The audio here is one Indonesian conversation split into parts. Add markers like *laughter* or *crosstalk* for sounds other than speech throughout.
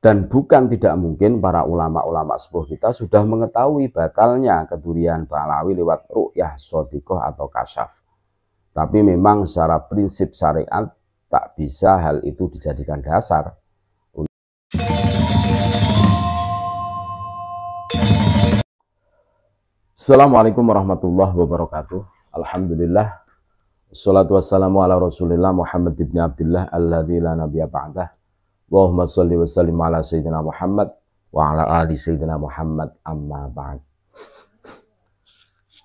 Dan bukan tidak mungkin para ulama-ulama sepuh kita sudah mengetahui batalnya kedurian Balawi lewat ru'yah sodikoh atau kasyaf. Tapi memang secara prinsip syariat tak bisa hal itu dijadikan dasar. Assalamualaikum warahmatullahi wabarakatuh. Alhamdulillah. Assalatu wassalamu ala rasulillah Muhammad ibn Abdullah alladzi la nabiyya ba'dah. Allahumma salli wa sallim ala Sayyidina Muhammad wa ala ali Sayyidina Muhammad amma ba'd.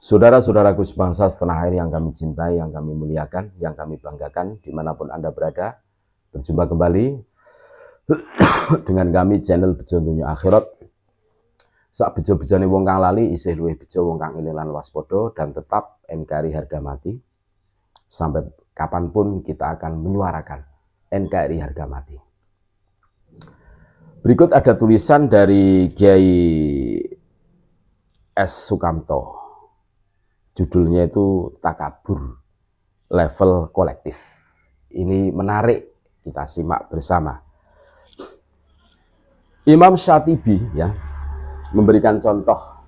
Saudara-saudaraku sebangsa setanah air yang kami cintai, yang kami muliakan, yang kami banggakan, di mana pun Anda berada, berjumpa kembali *coughs* dengan kami channel Bejo Dunia Akhirat. Sak bejo-bejone wong kang lali isih luwih bejo wong kang ililan waspodo dan tetap NKRI harga mati. Sampai kapan pun kita akan menyuarakan NKRI harga mati. Berikut ada tulisan dari Kiai S. Sukamto. Judulnya itu Takabur Level Kolektif. Ini menarik, kita simak bersama. Imam Syatibi ya memberikan contoh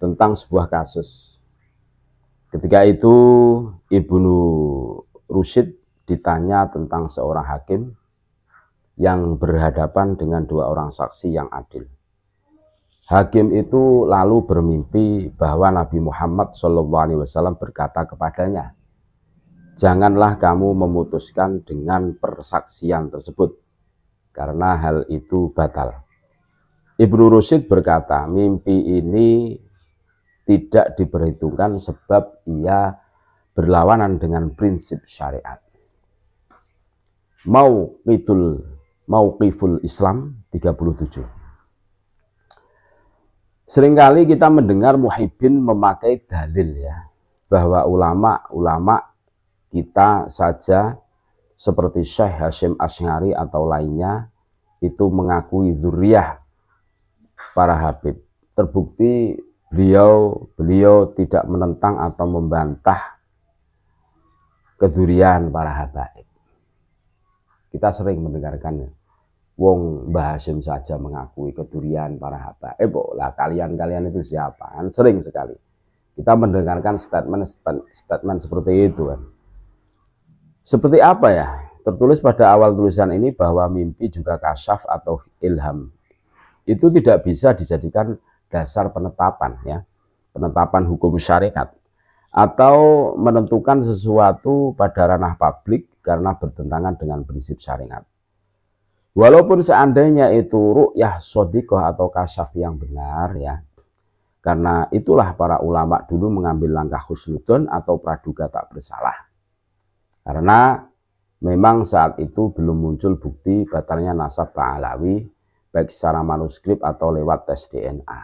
tentang sebuah kasus. Ketika itu Ibnu Rusyid ditanya tentang seorang hakim yang berhadapan dengan dua orang saksi yang adil. Hakim itu lalu bermimpi bahwa Nabi Muhammad SAW berkata kepadanya, Janganlah kamu memutuskan dengan persaksian tersebut, karena hal itu batal. Ibnu Rusyid berkata, mimpi ini tidak diperhitungkan sebab ia berlawanan dengan prinsip syariat. Mau itul Mauqiful Islam 37. Seringkali kita mendengar muhibbin memakai dalil ya, bahwa ulama-ulama kita saja seperti Syekh Hashim Ash'ari atau lainnya itu mengakui zuriyah para habib. Terbukti beliau beliau tidak menentang atau membantah kedurian para habaib. Kita sering mendengarkannya. Wong Mbah Hashim saja mengakui kedurian para haba. Eh lah kalian-kalian itu siapa? Kan sering sekali. Kita mendengarkan statement-statement seperti itu kan. Seperti apa ya? Tertulis pada awal tulisan ini bahwa mimpi juga kasyaf atau ilham. Itu tidak bisa dijadikan dasar penetapan ya. Penetapan hukum syariat atau menentukan sesuatu pada ranah publik karena bertentangan dengan prinsip syariat. Walaupun seandainya itu ru'yah sodikoh atau kasyaf yang benar ya. Karena itulah para ulama dulu mengambil langkah husnudon atau praduga tak bersalah. Karena memang saat itu belum muncul bukti batalnya nasab Ba'alawi baik secara manuskrip atau lewat tes DNA.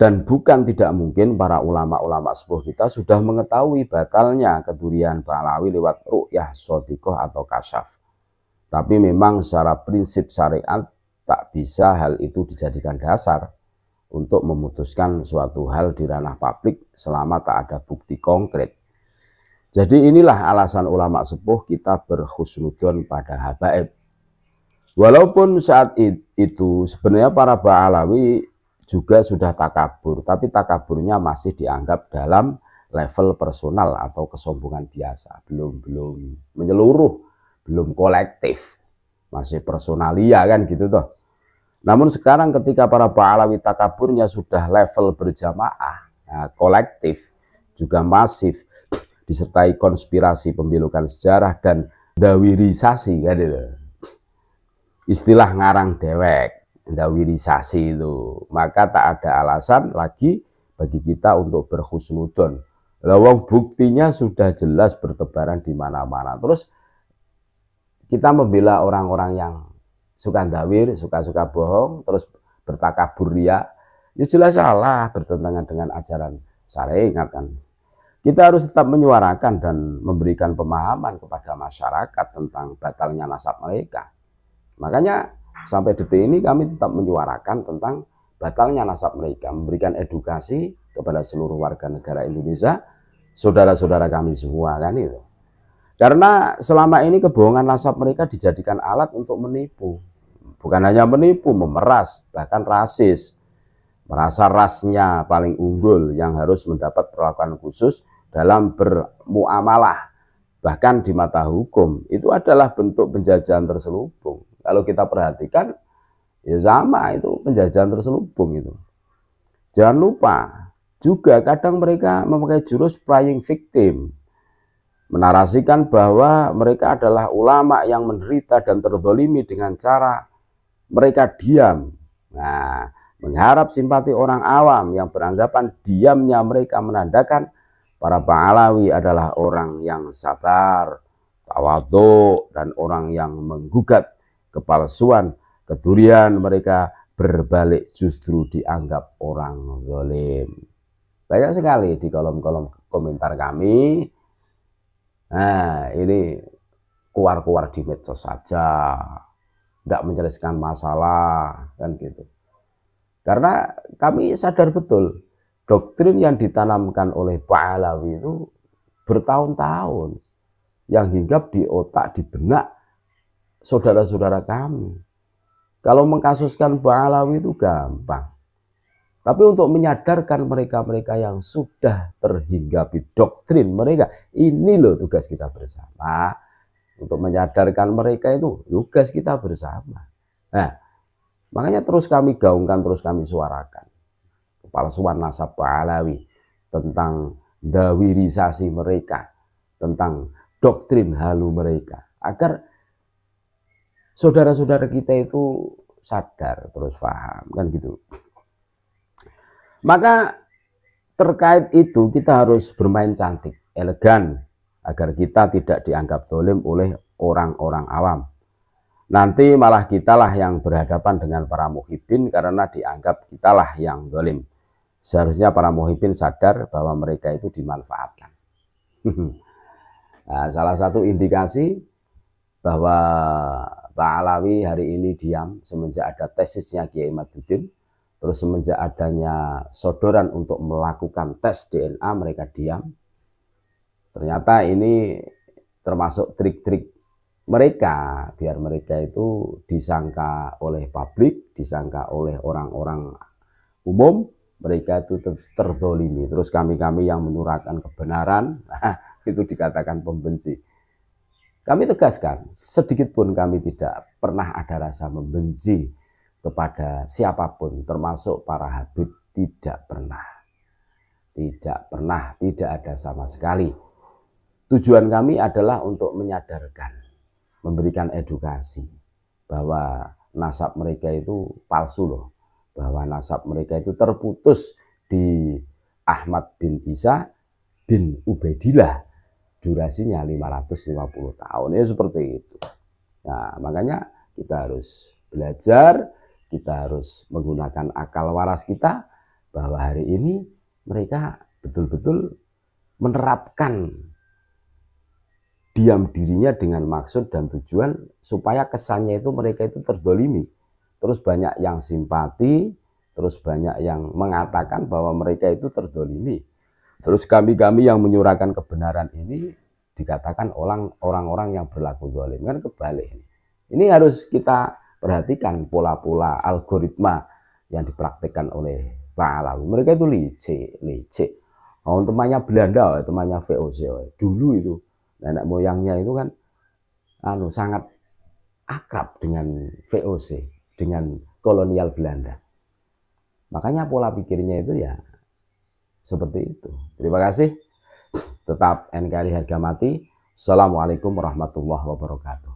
Dan bukan tidak mungkin para ulama-ulama sepuh kita sudah mengetahui batalnya kedurian Ba'alawi lewat ru'yah sodikoh atau kasyaf. Tapi memang secara prinsip syariat tak bisa hal itu dijadikan dasar untuk memutuskan suatu hal di ranah publik selama tak ada bukti konkret. Jadi inilah alasan ulama sepuh kita berhusnudon pada habaib. Walaupun saat itu sebenarnya para Ba'alawi juga sudah takabur, tapi takaburnya masih dianggap dalam level personal atau kesombongan biasa, belum belum menyeluruh belum kolektif, masih personalia kan gitu toh. Namun sekarang ketika para Ba'alawi takaburnya sudah level berjamaah, ya, kolektif, juga masif, disertai konspirasi pembelokan sejarah dan dawirisasi kan itu. Istilah ngarang dewek, dawirisasi itu. Maka tak ada alasan lagi bagi kita untuk berhusnudon. Lawang buktinya sudah jelas bertebaran di mana-mana. Terus kita membela orang-orang yang suka dawir, suka-suka bohong, terus bertakabur ria, ya jelas salah bertentangan dengan ajaran syariat kan. Kita harus tetap menyuarakan dan memberikan pemahaman kepada masyarakat tentang batalnya nasab mereka. Makanya sampai detik ini kami tetap menyuarakan tentang batalnya nasab mereka, memberikan edukasi kepada seluruh warga negara Indonesia, saudara-saudara kami semua kan itu. Karena selama ini kebohongan nasab mereka dijadikan alat untuk menipu. bukan hanya menipu, memeras, bahkan rasis. Merasa rasnya paling unggul yang harus mendapat perlakuan khusus dalam bermuamalah. Bahkan di mata hukum, itu adalah bentuk penjajahan terselubung. Kalau kita perhatikan, ya sama itu penjajahan terselubung itu. Jangan lupa, juga kadang mereka memakai jurus playing victim menarasikan bahwa mereka adalah ulama yang menderita dan terdolimi dengan cara mereka diam. Nah, mengharap simpati orang awam yang beranggapan diamnya mereka menandakan para Pahlawi adalah orang yang sabar, tawadhu, dan orang yang menggugat kepalsuan, kedurian mereka berbalik justru dianggap orang zalim. Banyak sekali di kolom-kolom komentar kami Nah, ini keluar-keluar di medsos saja, tidak menjelaskan masalah, kan gitu. Karena kami sadar betul, doktrin yang ditanamkan oleh Pak Alawi itu bertahun-tahun, yang hinggap di otak, di benak saudara-saudara kami. Kalau mengkasuskan Pak Alawi itu gampang. Tapi untuk menyadarkan mereka-mereka yang sudah terhinggapi doktrin mereka, ini loh tugas kita bersama. Untuk menyadarkan mereka itu tugas kita bersama. Nah, makanya terus kami gaungkan, terus kami suarakan. Kepalsuan nasab Pahlawi tentang dawirisasi mereka, tentang doktrin halu mereka. Agar saudara-saudara kita itu sadar, terus paham, kan gitu. Maka terkait itu kita harus bermain cantik, elegan, agar kita tidak dianggap dolim oleh orang-orang awam. Nanti malah kitalah yang berhadapan dengan para muhibin karena dianggap kitalah yang dolim. Seharusnya para muhibin sadar bahwa mereka itu dimanfaatkan. nah, salah satu indikasi bahwa Pak Alawi hari ini diam semenjak ada tesisnya Kiai Maduddin Terus semenjak adanya sodoran untuk melakukan tes DNA mereka diam. Ternyata ini termasuk trik-trik mereka biar mereka itu disangka oleh publik, disangka oleh orang-orang umum, mereka itu terdolimi. Terus kami-kami yang menyurahkan kebenaran, *laughs* itu dikatakan pembenci. Kami tegaskan, sedikit pun kami tidak pernah ada rasa membenci kepada siapa pun termasuk para habib tidak pernah. Tidak pernah tidak ada sama sekali. Tujuan kami adalah untuk menyadarkan memberikan edukasi bahwa nasab mereka itu palsu loh. Bahwa nasab mereka itu terputus di Ahmad bin Isa bin Ubaidillah. Durasinya 550 tahun ya seperti itu. Nah makanya kita harus belajar kita harus menggunakan akal waras kita bahwa hari ini mereka betul-betul menerapkan diam dirinya dengan maksud dan tujuan supaya kesannya itu mereka itu terdolimi. Terus banyak yang simpati, terus banyak yang mengatakan bahwa mereka itu terdolimi. Terus kami-kami yang menyurahkan kebenaran ini dikatakan orang-orang yang berlaku dolim. Kan kebalik ini. Ini harus kita Perhatikan pola-pola algoritma yang dipraktikkan oleh Pak Alawi. Mereka itu licik, licik. Oh, temannya Belanda, temannya VOC. Dulu itu nenek moyangnya itu kan anu sangat akrab dengan VOC, dengan kolonial Belanda. Makanya pola pikirnya itu ya seperti itu. Terima kasih. Tetap NKRI harga mati. Assalamualaikum warahmatullahi wabarakatuh.